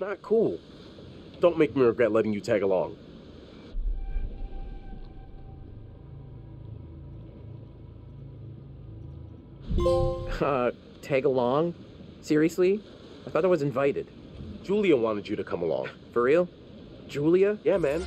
Alright, cool. Don't make me regret letting you tag along. Uh, tag along? Seriously? I thought I was invited. Julia wanted you to come along. For real? Julia? Yeah, man.